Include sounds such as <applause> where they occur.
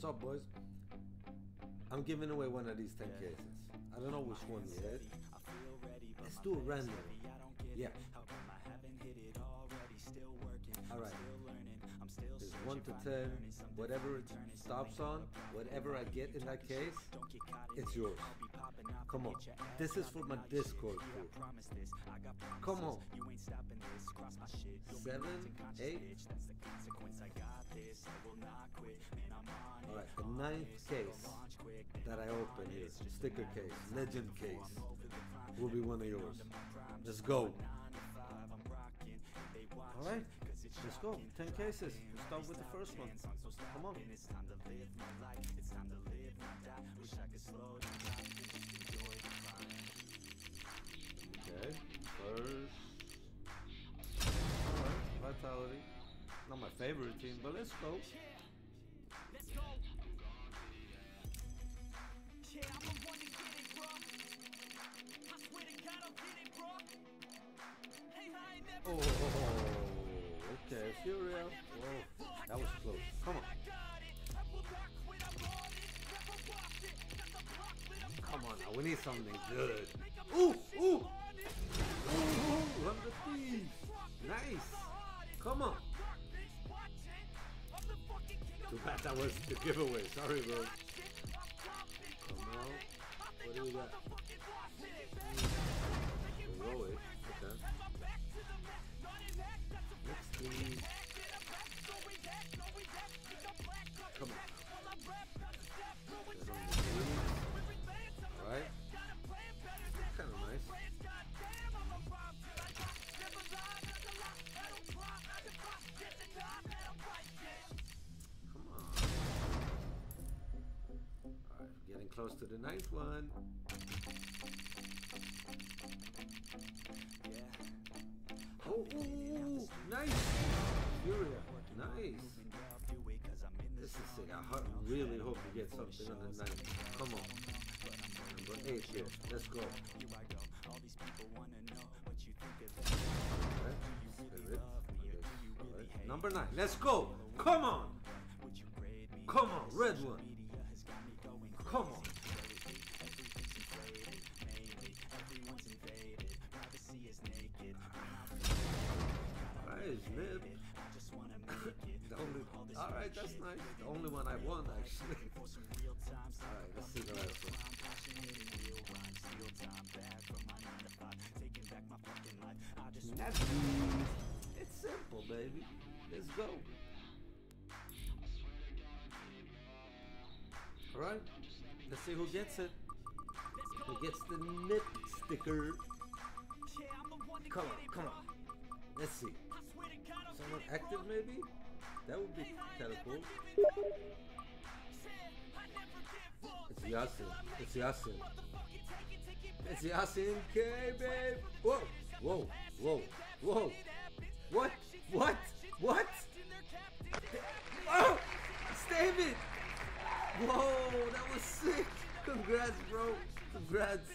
What's up, boys? I'm giving away one of these 10 cases. I don't know which one yet. Let's do a random. Yeah. To 10. Whatever it stops on, whatever I get in that case, it's yours. Come on. This is for my Discord crew. Come on. Seven, eight. Alright, the ninth case that I open here, sticker case, legend case, will be one of yours. Let's go. Alright, let's go. 10 cases. Let's start with the first one. Come on. Okay, first. Alright, Vitality. Not my favorite team, but let's go. Let's go. Yeah, I'm the one to get it, bro. I swear to God, I'll get it, bro. Hey, I ain't never Oh, something good. Ooh, ooh, ooh, run the thieves. Nice. Come on. Too bad that was the giveaway. Sorry, bro. Come on. What do we got? It. Okay. Next thing. Getting close to the ninth one. Yeah. Oh, ooh, nice! Furia, nice. This is sick. I really hope you get something on the ninth. Come on. Number eight here. Let's go. Alright, spirit. Alright, Number nine. Let's go. Come on. Nice, Nip. the only, all right, that's nice. The only one I won, actually. <laughs> all right, let's see the last one. Easy. It's simple, baby. Let's go. All right, let's see who gets it. Who gets the nip sticker? Come on, come on. Let's see. Active, maybe? That would be kind of cool. It's Yasin. It's Yasin. It's Yasin K, babe. Whoa, whoa, whoa, whoa. What? What? What? Oh! David! Whoa, that was sick! Congrats, bro. Congrats.